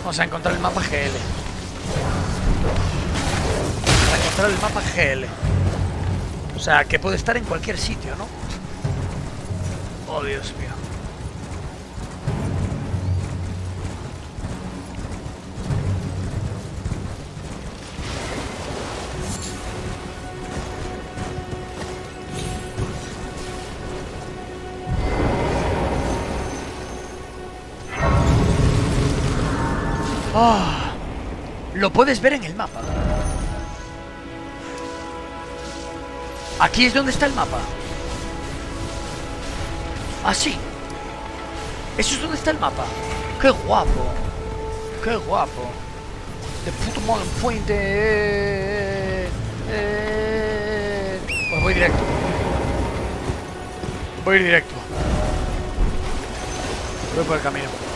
Vamos a encontrar el mapa GL. Para encontrar el mapa GL. O sea, que puede estar en cualquier sitio, ¿no? Oh, Dios mío. Ah, lo puedes ver en el mapa. Aquí es donde está el mapa. Así. Eso es donde está el mapa. Qué guapo. Qué guapo. De puto modo en puente. Eh, eh. Pues voy directo. Voy directo. Voy por el camino.